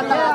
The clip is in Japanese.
った。